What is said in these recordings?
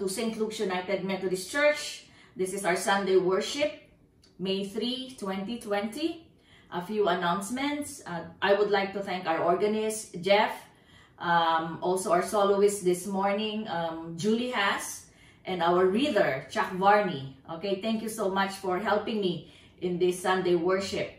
to St. Luke's United Methodist Church. This is our Sunday worship, May 3, 2020. A few announcements. Uh, I would like to thank our organist, Jeff, um, also our soloist this morning, um, Julie Haas, and our reader, Chuck Varney. Okay, thank you so much for helping me in this Sunday worship.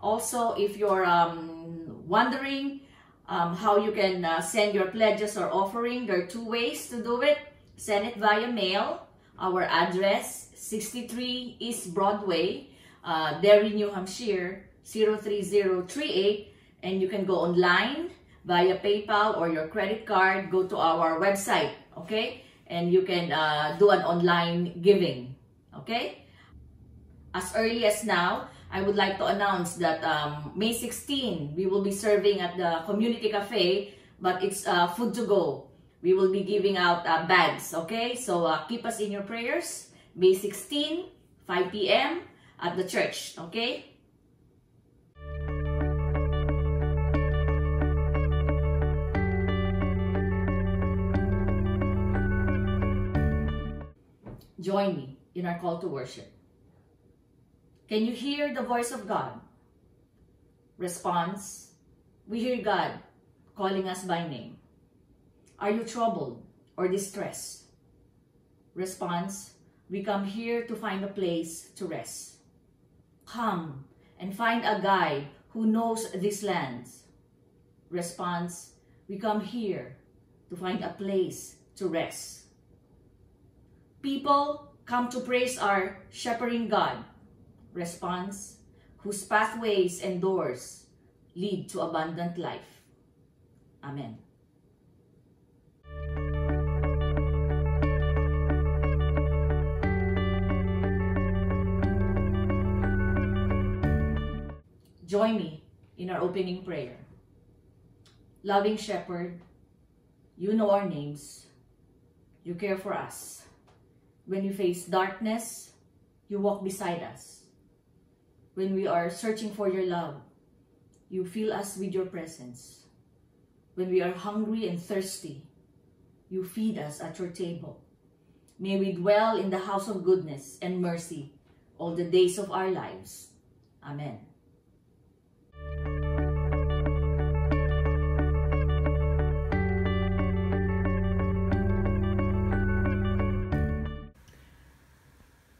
Also, if you're um, wondering um, how you can uh, send your pledges or offering, there are two ways to do it. Send it via mail. Our address, 63 East Broadway, uh, Derry, New Hampshire, 03038. And you can go online via PayPal or your credit card. Go to our website, okay? And you can uh, do an online giving, okay? As early as now, I would like to announce that um, May 16, we will be serving at the Community Cafe, but it's uh, food to go. We will be giving out uh, bags, okay? So uh, keep us in your prayers. May 16, 5 p.m. at the church, okay? Join me in our call to worship. Can you hear the voice of God? Response, we hear God calling us by name. Are you troubled or distressed? Response, we come here to find a place to rest. Come and find a guide who knows these lands. Response, we come here to find a place to rest. People come to praise our shepherding God response, whose pathways and doors lead to abundant life. Amen. Join me in our opening prayer. Loving Shepherd, you know our names. You care for us. When we face darkness, you walk beside us when we are searching for your love. You fill us with your presence. When we are hungry and thirsty, you feed us at your table. May we dwell in the house of goodness and mercy all the days of our lives. Amen.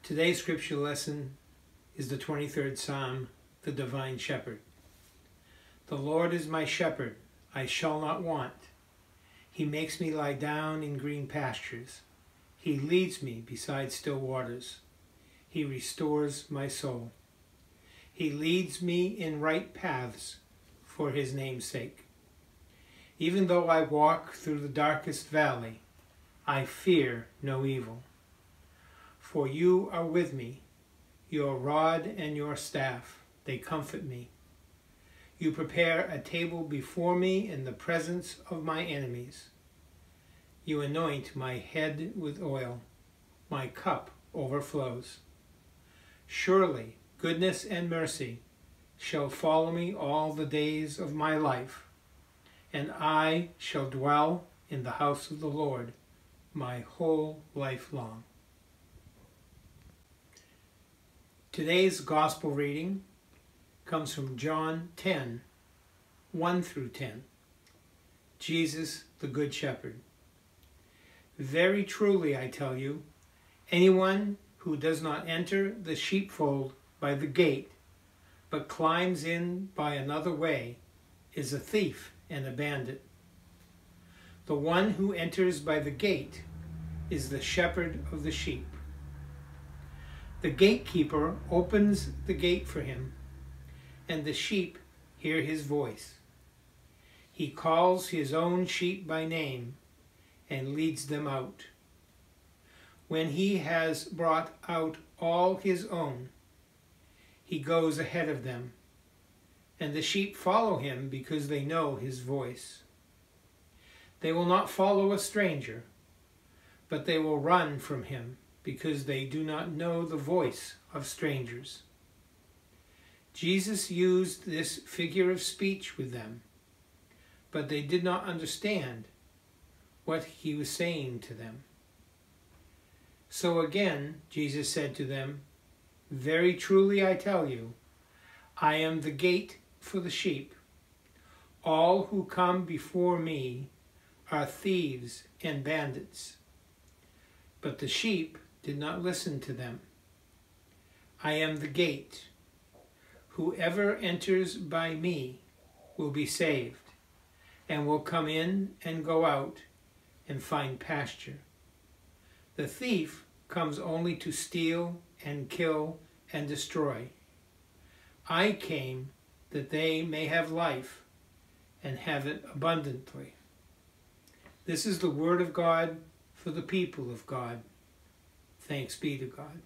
Today's scripture lesson is the 23rd Psalm, the Divine Shepherd. The Lord is my shepherd, I shall not want. He makes me lie down in green pastures. He leads me beside still waters. He restores my soul. He leads me in right paths for his name's sake. Even though I walk through the darkest valley, I fear no evil. For you are with me your rod and your staff, they comfort me. You prepare a table before me in the presence of my enemies. You anoint my head with oil. My cup overflows. Surely goodness and mercy shall follow me all the days of my life, and I shall dwell in the house of the Lord my whole life long. Today's Gospel reading comes from John 10, 1 through 10. Jesus, the Good Shepherd. Very truly, I tell you, anyone who does not enter the sheepfold by the gate, but climbs in by another way, is a thief and a bandit. The one who enters by the gate is the shepherd of the sheep. The gatekeeper opens the gate for him, and the sheep hear his voice. He calls his own sheep by name and leads them out. When he has brought out all his own, he goes ahead of them, and the sheep follow him because they know his voice. They will not follow a stranger, but they will run from him because they do not know the voice of strangers. Jesus used this figure of speech with them, but they did not understand what he was saying to them. So again, Jesus said to them, Very truly I tell you, I am the gate for the sheep. All who come before me are thieves and bandits. But the sheep did not listen to them. I am the gate. Whoever enters by me will be saved, and will come in and go out and find pasture. The thief comes only to steal and kill and destroy. I came that they may have life and have it abundantly. This is the word of God for the people of God. Thanks be to God.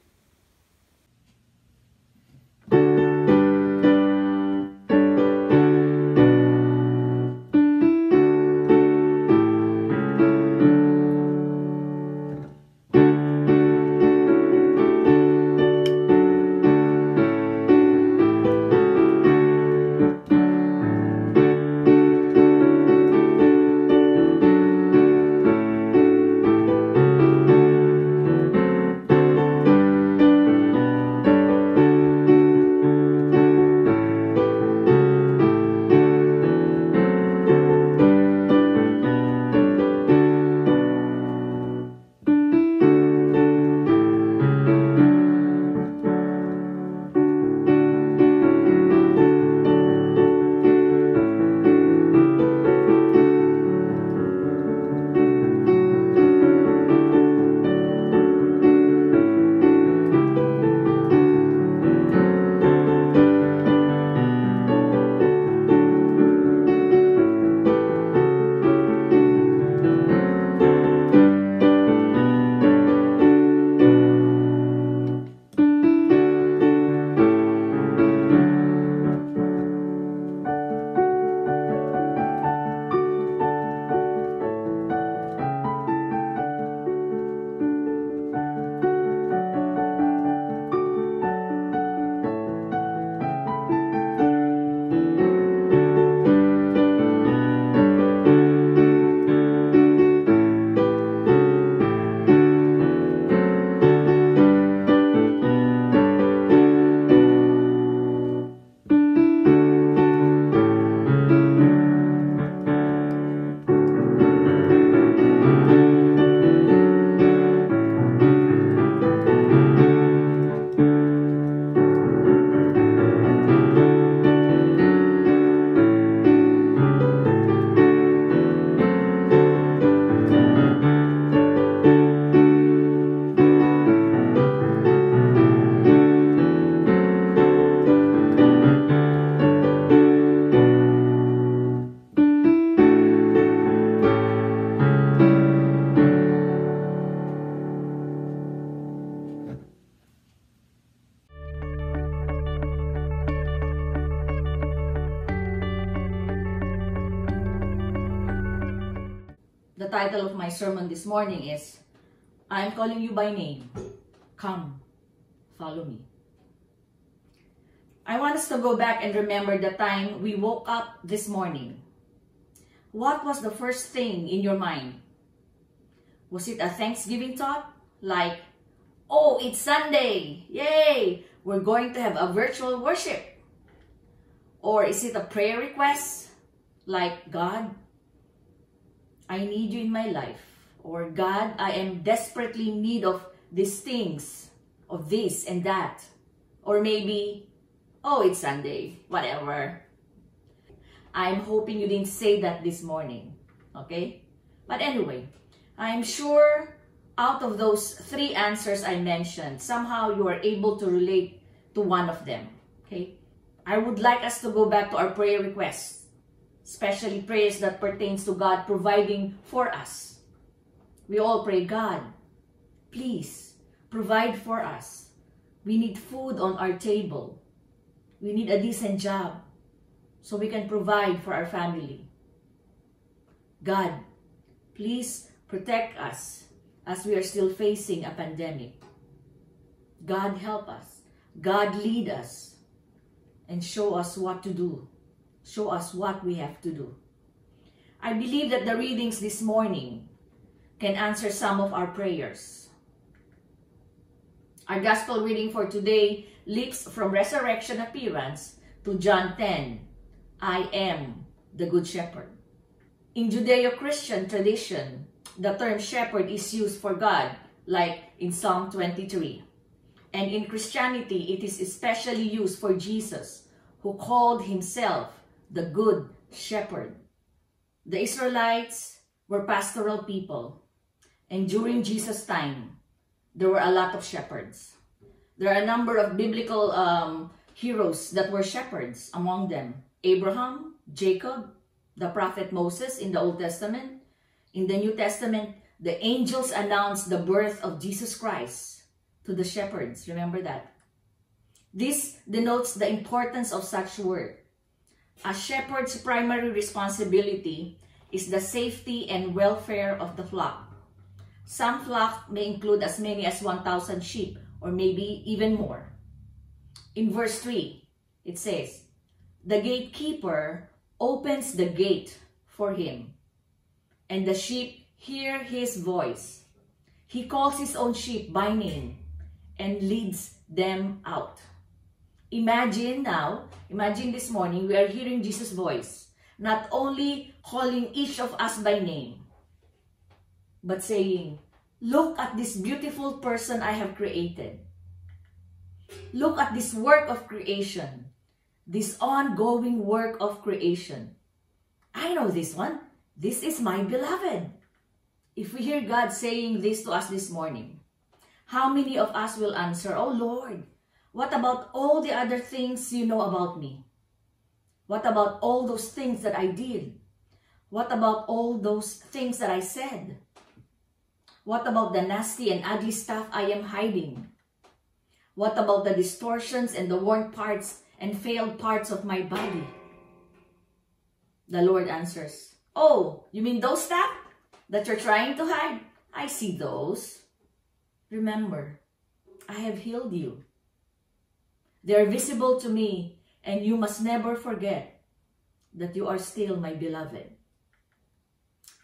This morning is I am calling you by name. Come, follow me. I want us to go back and remember the time we woke up this morning. What was the first thing in your mind? Was it a Thanksgiving thought? Like, oh, it's Sunday. Yay! We're going to have a virtual worship. Or is it a prayer request? Like, God, I need you in my life. Or God, I am desperately in need of these things, of this and that. Or maybe, oh, it's Sunday, whatever. I'm hoping you didn't say that this morning, okay? But anyway, I'm sure out of those three answers I mentioned, somehow you are able to relate to one of them, okay? I would like us to go back to our prayer requests, especially prayers that pertains to God providing for us. We all pray, God, please provide for us. We need food on our table. We need a decent job so we can provide for our family. God, please protect us as we are still facing a pandemic. God help us. God lead us and show us what to do. Show us what we have to do. I believe that the readings this morning can answer some of our prayers. Our gospel reading for today leaps from resurrection appearance to John 10, I am the good shepherd. In Judeo-Christian tradition, the term shepherd is used for God, like in Psalm 23. And in Christianity, it is especially used for Jesus, who called himself the good shepherd. The Israelites were pastoral people, and during Jesus' time, there were a lot of shepherds. There are a number of biblical um, heroes that were shepherds among them. Abraham, Jacob, the prophet Moses in the Old Testament. In the New Testament, the angels announced the birth of Jesus Christ to the shepherds. Remember that? This denotes the importance of such work. A shepherd's primary responsibility is the safety and welfare of the flock. Some flock may include as many as 1,000 sheep or maybe even more. In verse 3, it says, The gatekeeper opens the gate for him, and the sheep hear his voice. He calls his own sheep by name and leads them out. Imagine now, imagine this morning, we are hearing Jesus' voice, not only calling each of us by name, but saying, Look at this beautiful person I have created. Look at this work of creation, this ongoing work of creation. I know this one. This is my beloved. If we hear God saying this to us this morning, how many of us will answer, Oh Lord, what about all the other things you know about me? What about all those things that I did? What about all those things that I said? What about the nasty and ugly stuff I am hiding? What about the distortions and the worn parts and failed parts of my body? The Lord answers, Oh, you mean those stuff that you're trying to hide? I see those. Remember, I have healed you. They are visible to me, and you must never forget that you are still my beloved.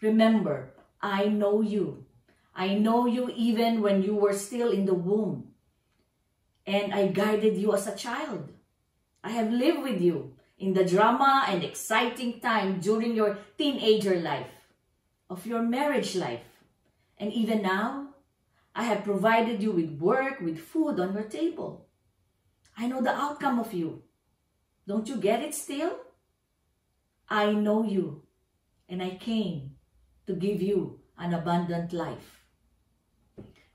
Remember, I know you. I know you even when you were still in the womb. And I guided you as a child. I have lived with you in the drama and exciting time during your teenager life, of your marriage life. And even now, I have provided you with work, with food on your table. I know the outcome of you. Don't you get it still? I know you, and I came to give you an abundant life.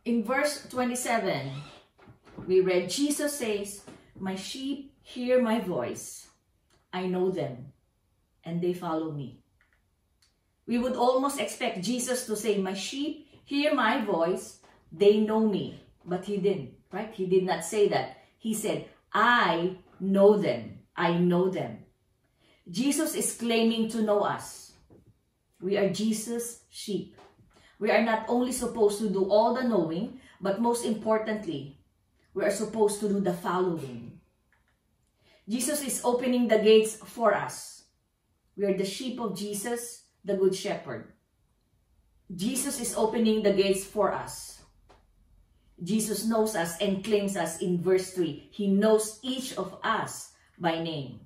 In verse 27, we read, Jesus says, My sheep hear my voice. I know them, and they follow me. We would almost expect Jesus to say, My sheep hear my voice. They know me. But he didn't, right? He did not say that. He said, I know them. I know them. Jesus is claiming to know us. We are Jesus' sheep. We are not only supposed to do all the knowing, but most importantly, we are supposed to do the following. Jesus is opening the gates for us. We are the sheep of Jesus, the good shepherd. Jesus is opening the gates for us. Jesus knows us and claims us in verse 3. He knows each of us by name.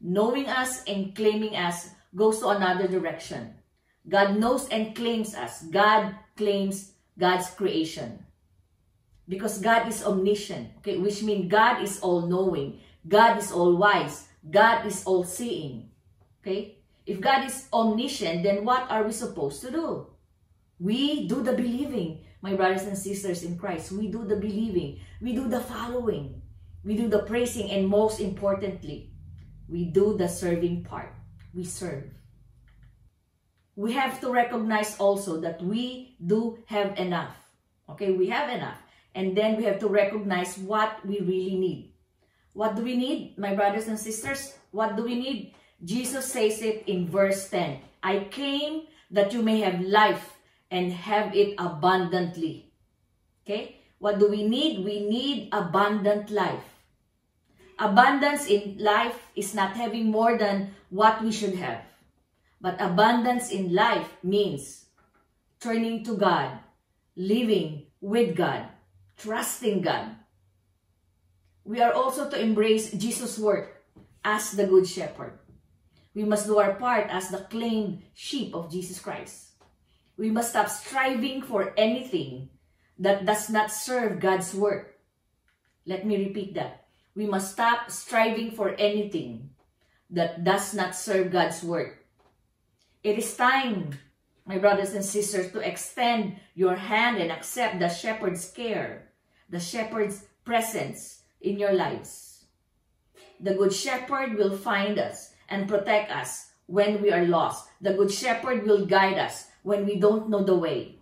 Knowing us and claiming us goes to another direction. God knows and claims us. God claims God's creation. Because God is omniscient, okay, which means God is all-knowing. God is all-wise. God is all-seeing. Okay? If God is omniscient, then what are we supposed to do? We do the believing, my brothers and sisters in Christ. We do the believing. We do the following. We do the praising. And most importantly, we do the serving part. We serve we have to recognize also that we do have enough. Okay, we have enough. And then we have to recognize what we really need. What do we need, my brothers and sisters? What do we need? Jesus says it in verse 10. I came that you may have life and have it abundantly. Okay? What do we need? We need abundant life. Abundance in life is not having more than what we should have. But abundance in life means turning to God, living with God, trusting God. We are also to embrace Jesus' work as the Good Shepherd. We must do our part as the claimed sheep of Jesus Christ. We must stop striving for anything that does not serve God's work. Let me repeat that. We must stop striving for anything that does not serve God's work. It is time, my brothers and sisters, to extend your hand and accept the shepherd's care, the shepherd's presence in your lives. The good shepherd will find us and protect us when we are lost. The good shepherd will guide us when we don't know the way.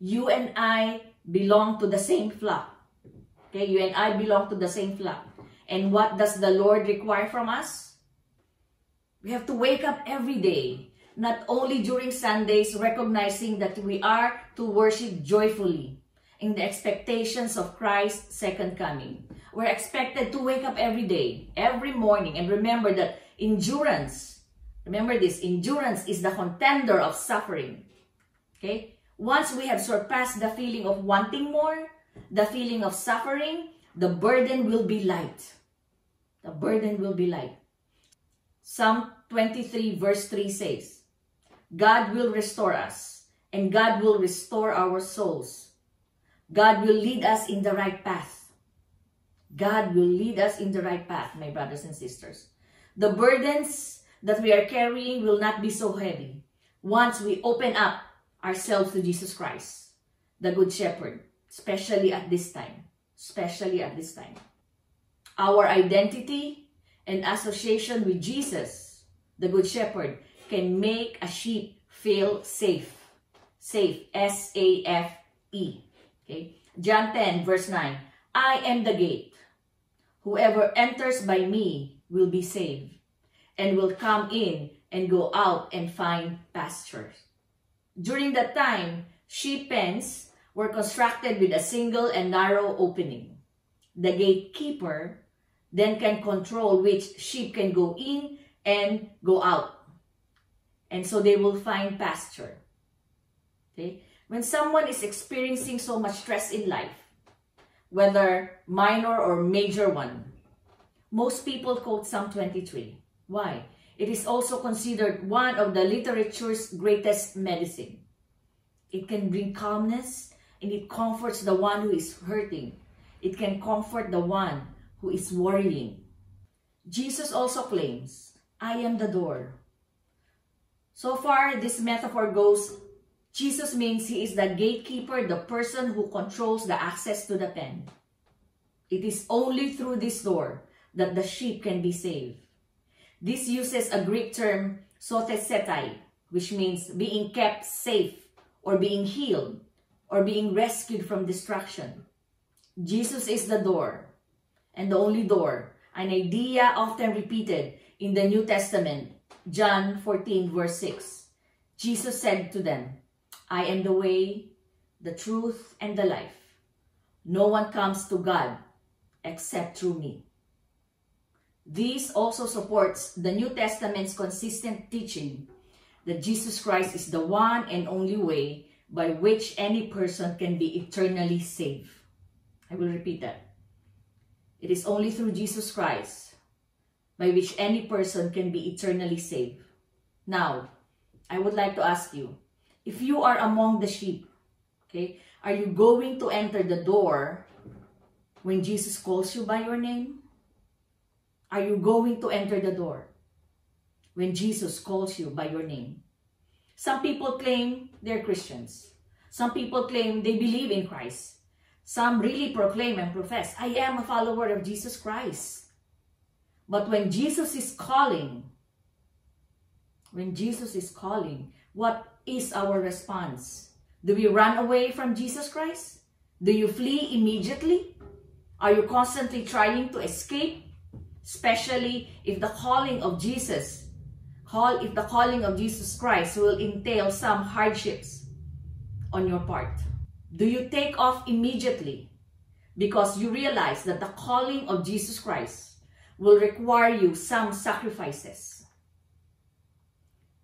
You and I belong to the same flock. Okay, you and I belong to the same flock. And what does the Lord require from us? We have to wake up every day, not only during Sundays, recognizing that we are to worship joyfully in the expectations of Christ's second coming. We're expected to wake up every day, every morning, and remember that endurance, remember this, endurance is the contender of suffering. Okay? Once we have surpassed the feeling of wanting more, the feeling of suffering, the burden will be light. The burden will be light. Psalm 23 verse 3 says, God will restore us, and God will restore our souls. God will lead us in the right path. God will lead us in the right path, my brothers and sisters. The burdens that we are carrying will not be so heavy once we open up ourselves to Jesus Christ, the Good Shepherd, especially at this time. Especially at this time. Our identity and association with Jesus, the Good Shepherd, can make a sheep feel safe. Safe. S-A-F-E. Okay. John 10 verse 9. I am the gate. Whoever enters by me will be saved and will come in and go out and find pastures. During that time, sheep pens were constructed with a single and narrow opening. The gatekeeper then can control which sheep can go in and go out. And so they will find pasture. Okay? When someone is experiencing so much stress in life, whether minor or major one, most people quote Psalm 23. Why? It is also considered one of the literature's greatest medicine. It can bring calmness and it comforts the one who is hurting. It can comfort the one who is worrying. Jesus also claims, I am the door. So far, this metaphor goes, Jesus means he is the gatekeeper, the person who controls the access to the pen. It is only through this door that the sheep can be saved. This uses a Greek term, sotesetai, which means being kept safe or being healed or being rescued from destruction. Jesus is the door and the only door, an idea often repeated in the New Testament, John 14 verse 6. Jesus said to them, I am the way, the truth, and the life. No one comes to God except through me. This also supports the New Testament's consistent teaching that Jesus Christ is the one and only way by which any person can be eternally saved. I will repeat that. It is only through Jesus Christ by which any person can be eternally saved. Now, I would like to ask you, if you are among the sheep, okay, are you going to enter the door when Jesus calls you by your name? Are you going to enter the door when Jesus calls you by your name? Some people claim they're Christians. Some people claim they believe in Christ. Some really proclaim and profess, I am a follower of Jesus Christ. But when Jesus is calling, when Jesus is calling, what is our response? Do we run away from Jesus Christ? Do you flee immediately? Are you constantly trying to escape especially if the calling of Jesus, call if the calling of Jesus Christ will entail some hardships on your part. Do you take off immediately because you realize that the calling of Jesus Christ will require you some sacrifices?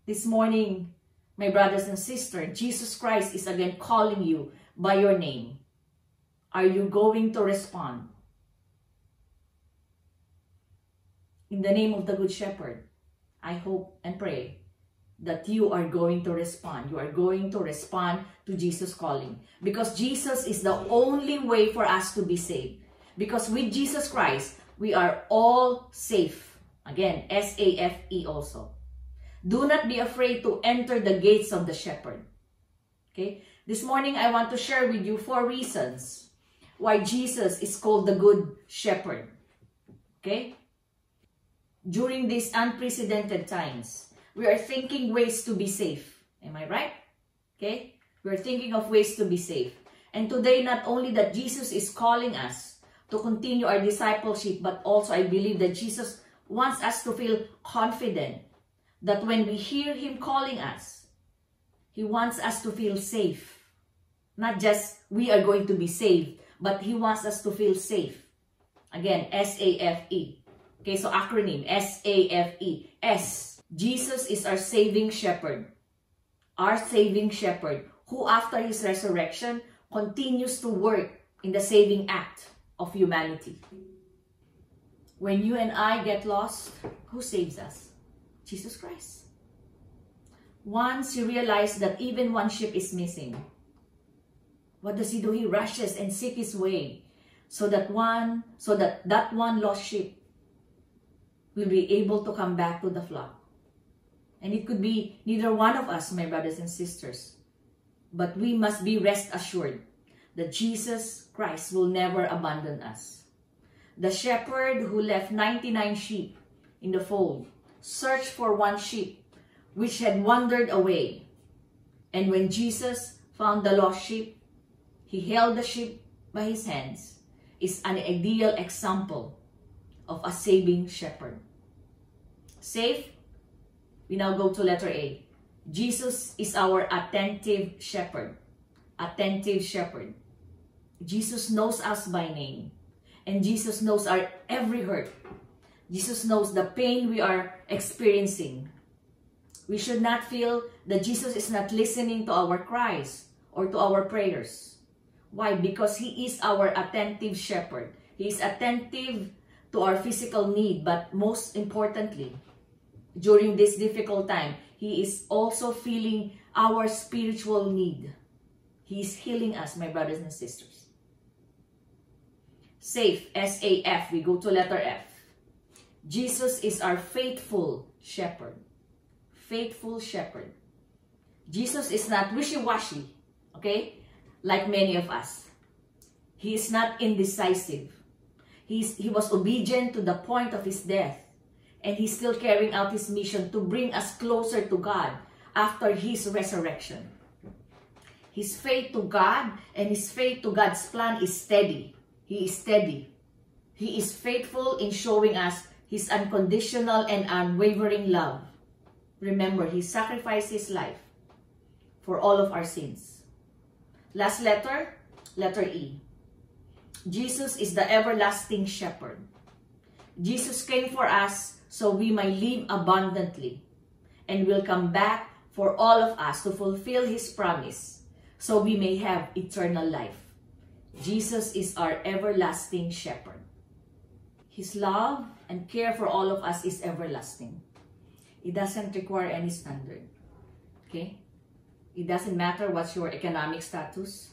This morning, my brothers and sisters, Jesus Christ is again calling you by your name. Are you going to respond? In the name of the Good Shepherd, I hope and pray that you are going to respond. You are going to respond to Jesus' calling. Because Jesus is the only way for us to be saved. Because with Jesus Christ, we are all safe. Again, S-A-F-E also. Do not be afraid to enter the gates of the shepherd. Okay? This morning, I want to share with you four reasons why Jesus is called the good shepherd. Okay? During these unprecedented times, we are thinking ways to be safe. Am I right? Okay? We're thinking of ways to be safe. And today, not only that Jesus is calling us to continue our discipleship, but also I believe that Jesus wants us to feel confident that when we hear Him calling us, He wants us to feel safe. Not just we are going to be saved, but He wants us to feel safe. Again, S-A-F-E. Okay, so acronym, S-A-F-E. S Jesus is our saving shepherd, our saving shepherd, who after his resurrection continues to work in the saving act of humanity. When you and I get lost, who saves us? Jesus Christ. Once you realize that even one ship is missing, what does he do? He rushes and seeks his way so that one, so that that one lost ship will be able to come back to the flock. And it could be neither one of us, my brothers and sisters. But we must be rest assured that Jesus Christ will never abandon us. The shepherd who left 99 sheep in the fold searched for one sheep which had wandered away. And when Jesus found the lost sheep, he held the sheep by his hands is an ideal example of a saving shepherd. Safe we now go to letter A. Jesus is our attentive shepherd. Attentive shepherd. Jesus knows us by name. And Jesus knows our every hurt. Jesus knows the pain we are experiencing. We should not feel that Jesus is not listening to our cries or to our prayers. Why? Because He is our attentive shepherd. He is attentive to our physical need, but most importantly, during this difficult time, He is also feeling our spiritual need. He is healing us, my brothers and sisters. Safe, S-A-F. We go to letter F. Jesus is our faithful shepherd. Faithful shepherd. Jesus is not wishy-washy, okay? Like many of us. He is not indecisive. He's, he was obedient to the point of his death and he's still carrying out his mission to bring us closer to God after his resurrection. His faith to God and his faith to God's plan is steady. He is steady. He is faithful in showing us his unconditional and unwavering love. Remember, he sacrificed his life for all of our sins. Last letter, letter E. Jesus is the everlasting shepherd. Jesus came for us so we may live abundantly and will come back for all of us to fulfill his promise so we may have eternal life. Jesus is our everlasting shepherd. His love and care for all of us is everlasting. It doesn't require any standard. Okay? It doesn't matter what's your economic status,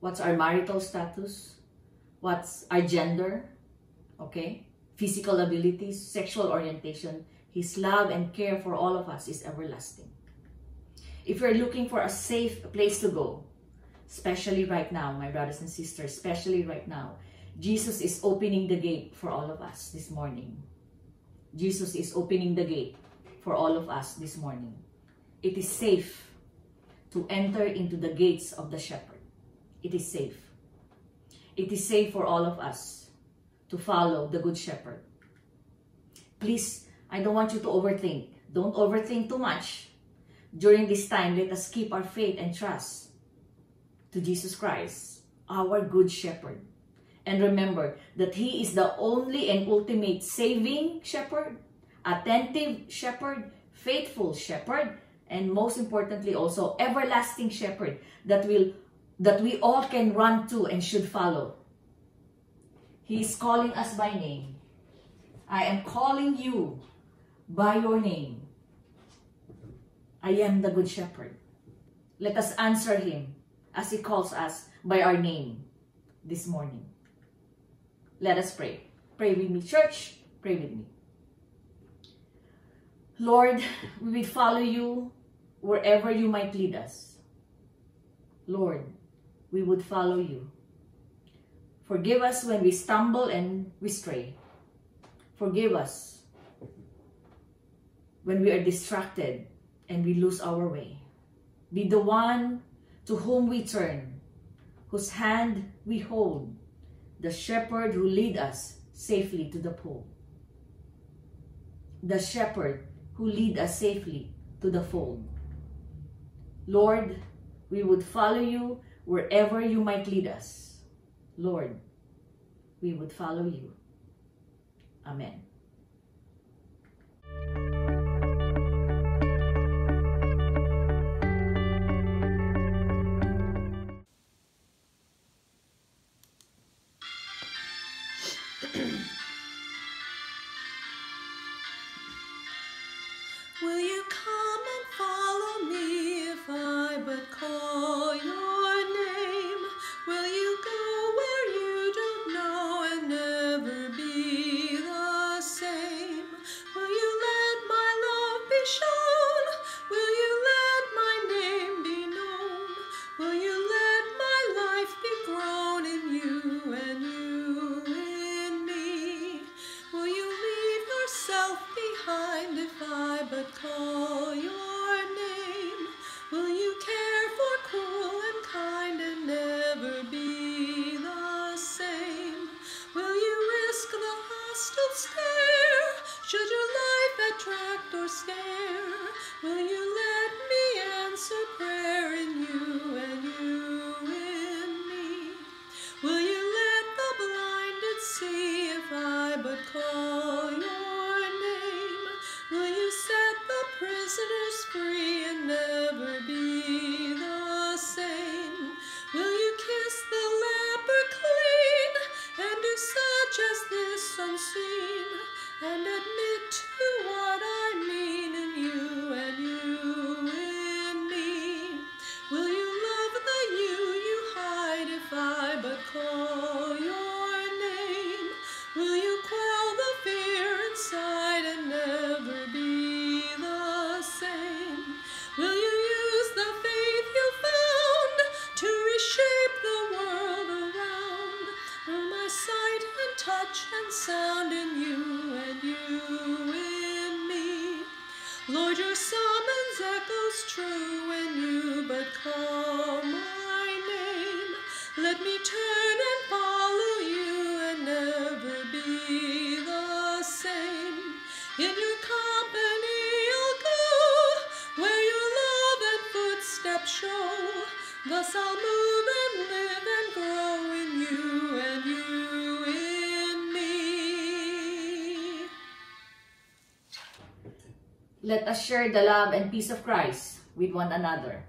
what's our marital status, what's our gender, okay? physical abilities, sexual orientation, His love and care for all of us is everlasting. If you're looking for a safe place to go, especially right now, my brothers and sisters, especially right now, Jesus is opening the gate for all of us this morning. Jesus is opening the gate for all of us this morning. It is safe to enter into the gates of the shepherd. It is safe. It is safe for all of us to follow the Good Shepherd. Please, I don't want you to overthink. Don't overthink too much. During this time, let us keep our faith and trust to Jesus Christ, our Good Shepherd. And remember that He is the only and ultimate saving shepherd, attentive shepherd, faithful shepherd, and most importantly also everlasting shepherd that will that we all can run to and should follow. He is calling us by name. I am calling you by your name. I am the good shepherd. Let us answer him as he calls us by our name this morning. Let us pray. Pray with me, church. Pray with me. Lord, we will follow you wherever you might lead us. Lord, we would follow you. Forgive us when we stumble and we stray. Forgive us when we are distracted and we lose our way. Be the one to whom we turn, whose hand we hold, the shepherd who lead us safely to the pool. The shepherd who lead us safely to the fold. Lord, we would follow you wherever you might lead us. Lord, we would follow you. Amen. Sound in you and you in me? Lord, your summons Let us share the love and peace of Christ with one another.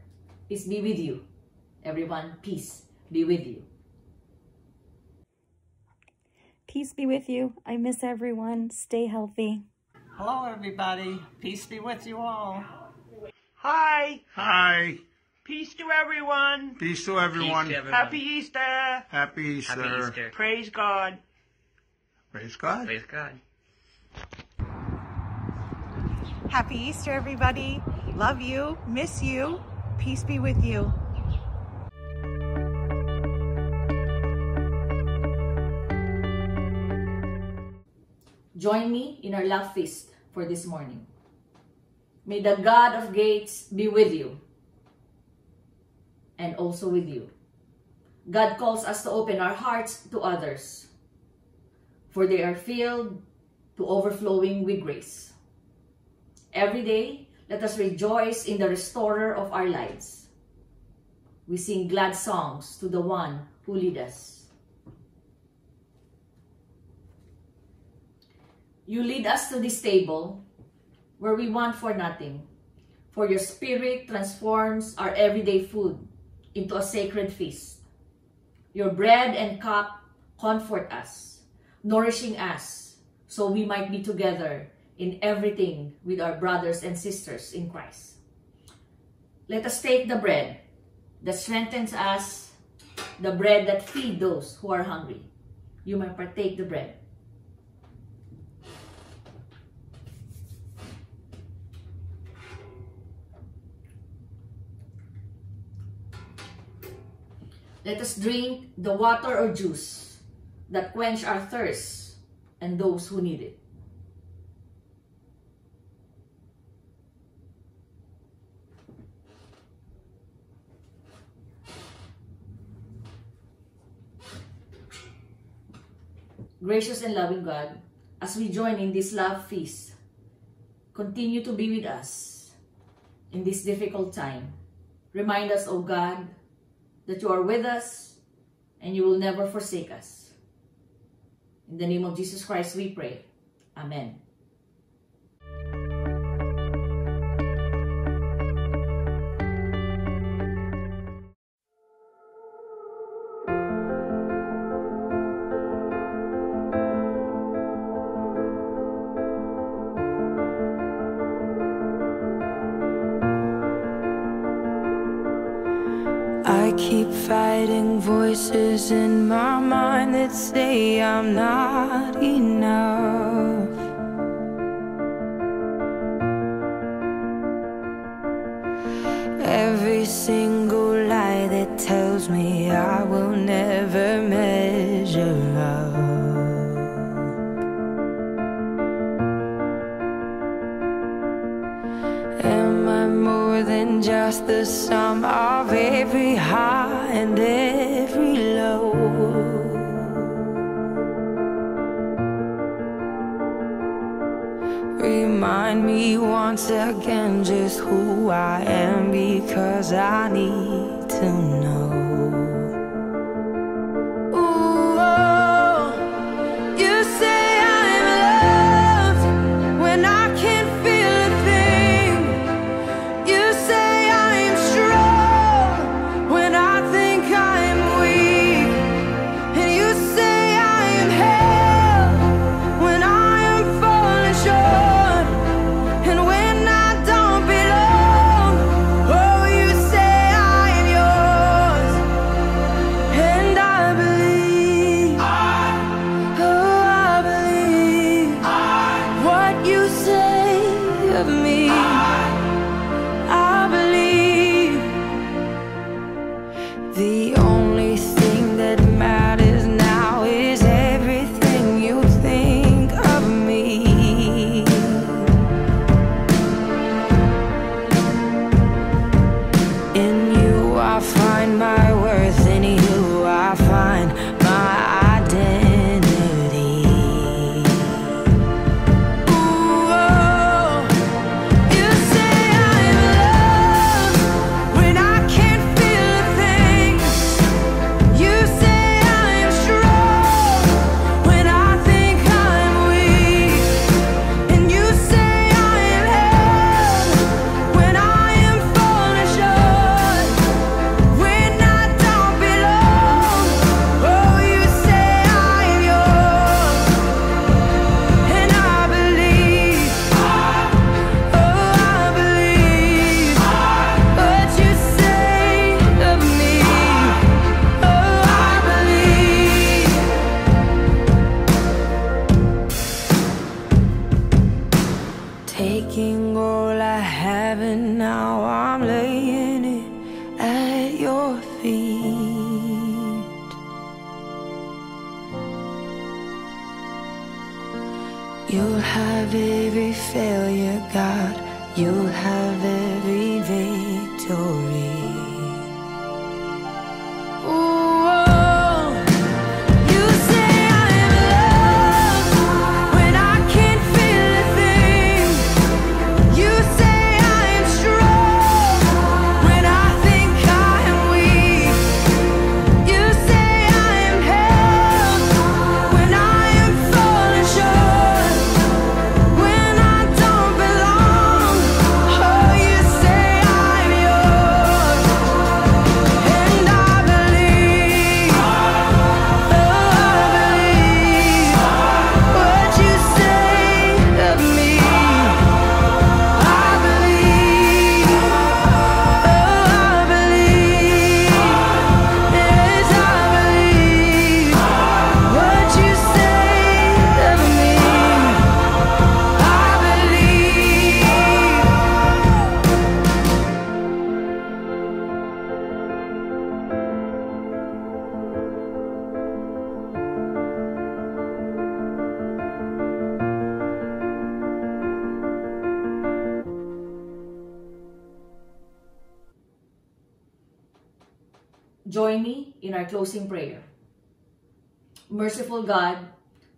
Peace be with you. Everyone, peace be with you. Peace be with you. I miss everyone. Stay healthy. Hello, everybody. Peace be with you all. Hi, Hi. peace to everyone. Peace to everyone. Peace Happy Easter. Happy Easter. Happy Easter. Praise God. Praise God. Praise God. Happy Easter, everybody. Love you. Miss you. Peace be with you. Join me in our love feast for this morning. May the God of gates be with you and also with you. God calls us to open our hearts to others, for they are filled to overflowing with grace. Every day, let us rejoice in the restorer of our lives. We sing glad songs to the one who lead us. You lead us to this table where we want for nothing, for your spirit transforms our everyday food into a sacred feast. Your bread and cup comfort us, nourishing us, so we might be together in everything with our brothers and sisters in Christ. Let us take the bread that strengthens us, the bread that feeds those who are hungry. You may partake the bread. Let us drink the water or juice that quench our thirst and those who need it. Gracious and loving God, as we join in this love feast, continue to be with us in this difficult time. Remind us, O God, that you are with us and you will never forsake us. In the name of Jesus Christ we pray. Amen. voices in my mind that say I'm not enough. once again just who I am because I need to know.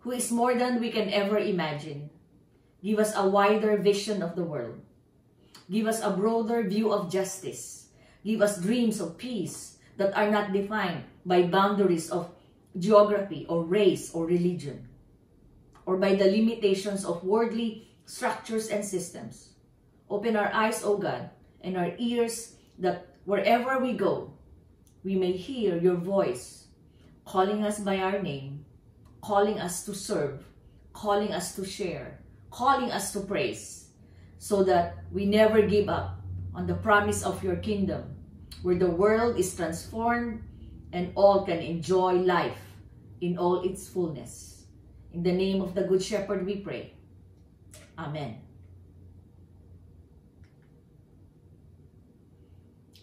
Who is more than we can ever imagine, give us a wider vision of the world. Give us a broader view of justice. Give us dreams of peace that are not defined by boundaries of geography or race or religion, or by the limitations of worldly structures and systems. Open our eyes, O God, and our ears that wherever we go, we may hear your voice calling us by our name, calling us to serve, calling us to share, calling us to praise, so that we never give up on the promise of your kingdom, where the world is transformed and all can enjoy life in all its fullness. In the name of the Good Shepherd we pray. Amen.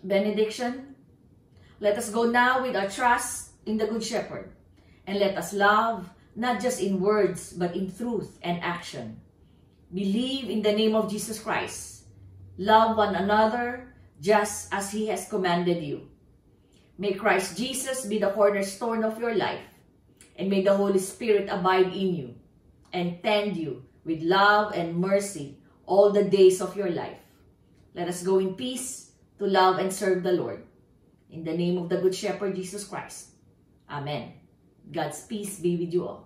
Benediction. Let us go now with our trust in the Good Shepherd, and let us love not just in words, but in truth and action. Believe in the name of Jesus Christ. Love one another just as He has commanded you. May Christ Jesus be the cornerstone of your life, and may the Holy Spirit abide in you and tend you with love and mercy all the days of your life. Let us go in peace to love and serve the Lord. In the name of the Good Shepherd Jesus Christ. Amen. God's peace be with you all.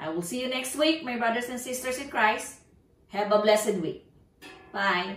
I will see you next week, my brothers and sisters in Christ. Have a blessed week. Bye.